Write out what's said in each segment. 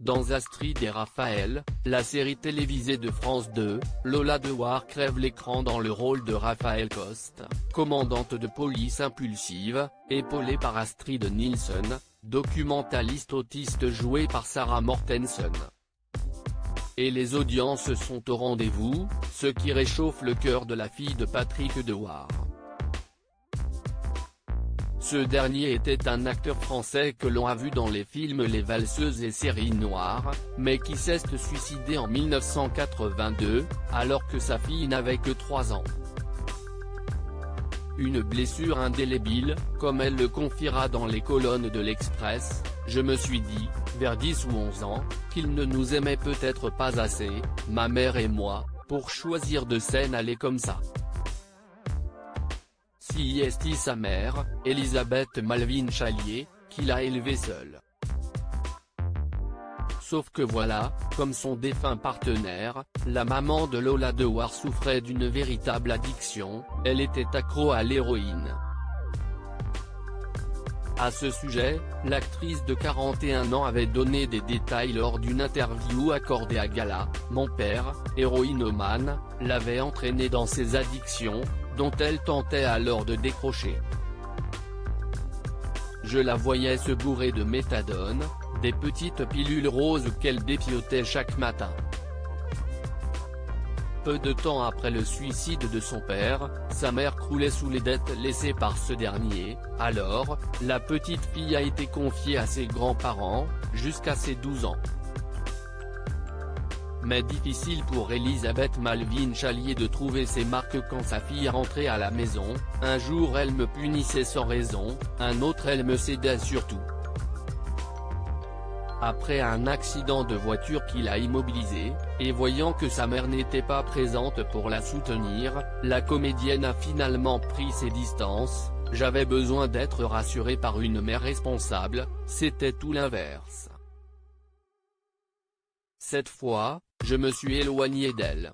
Dans Astrid et Raphaël, la série télévisée de France 2, Lola Dewar crève l'écran dans le rôle de Raphaël Coste, commandante de police impulsive, épaulée par Astrid Nielsen, documentaliste autiste jouée par Sarah Mortensen. Et les audiences sont au rendez-vous, ce qui réchauffe le cœur de la fille de Patrick Dewar. Ce dernier était un acteur français que l'on a vu dans les films Les Valseuses et Séries Noires, mais qui s'est suicidé en 1982, alors que sa fille n'avait que 3 ans. Une blessure indélébile, comme elle le confiera dans les colonnes de l'Express, je me suis dit, vers 10 ou 11 ans, qu'il ne nous aimait peut-être pas assez, ma mère et moi, pour choisir de scène aller comme ça. Si est sa mère, Elisabeth Malvin Chalier, qui l'a élevé seule. Sauf que voilà, comme son défunt partenaire, la maman de Lola Dewar souffrait d'une véritable addiction, elle était accro à l'héroïne. À ce sujet, l'actrice de 41 ans avait donné des détails lors d'une interview accordée à Gala, mon père, héroïnomane, l'avait entraînée dans ses addictions, dont elle tentait alors de décrocher. Je la voyais se bourrer de méthadone, des petites pilules roses qu'elle dépiotait chaque matin. Peu de temps après le suicide de son père, sa mère sous les dettes laissées par ce dernier, alors, la petite fille a été confiée à ses grands-parents, jusqu'à ses 12 ans. Mais difficile pour Elisabeth Malvin Chalier de trouver ses marques quand sa fille rentrait à la maison, un jour elle me punissait sans raison, un autre elle me cédait surtout. Après un accident de voiture qui l'a immobilisé, et voyant que sa mère n'était pas présente pour la soutenir, la comédienne a finalement pris ses distances, j'avais besoin d'être rassurée par une mère responsable, c'était tout l'inverse. Cette fois, je me suis éloigné d'elle.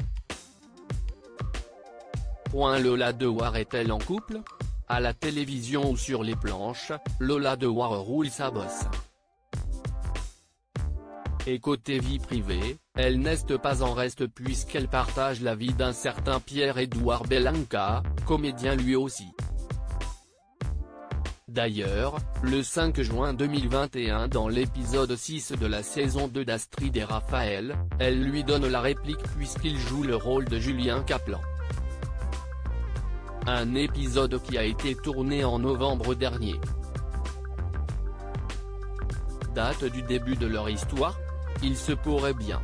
Point Lola Dewar est-elle en couple? À la télévision ou sur les planches, Lola Dewar roule sa bosse. Et côté vie privée, elle n'est pas en reste puisqu'elle partage la vie d'un certain Pierre-Édouard Bellanca, comédien lui aussi. D'ailleurs, le 5 juin 2021 dans l'épisode 6 de la saison 2 d'Astrid et Raphaël, elle lui donne la réplique puisqu'il joue le rôle de Julien Kaplan. Un épisode qui a été tourné en novembre dernier. Date du début de leur histoire Il se pourrait bien.